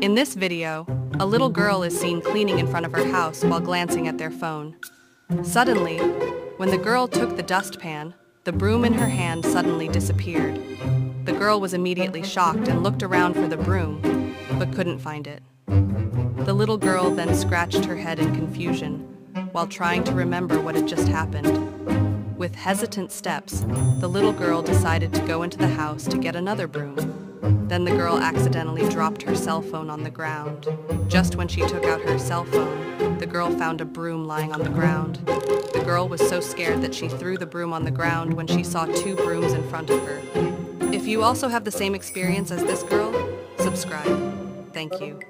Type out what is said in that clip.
In this video, a little girl is seen cleaning in front of her house while glancing at their phone. Suddenly, when the girl took the dustpan, the broom in her hand suddenly disappeared. The girl was immediately shocked and looked around for the broom, but couldn't find it. The little girl then scratched her head in confusion while trying to remember what had just happened. With hesitant steps, the little girl decided to go into the house to get another broom. Then the girl accidentally dropped her cell phone on the ground. Just when she took out her cell phone, the girl found a broom lying on the ground. The girl was so scared that she threw the broom on the ground when she saw two brooms in front of her. If you also have the same experience as this girl, subscribe. Thank you.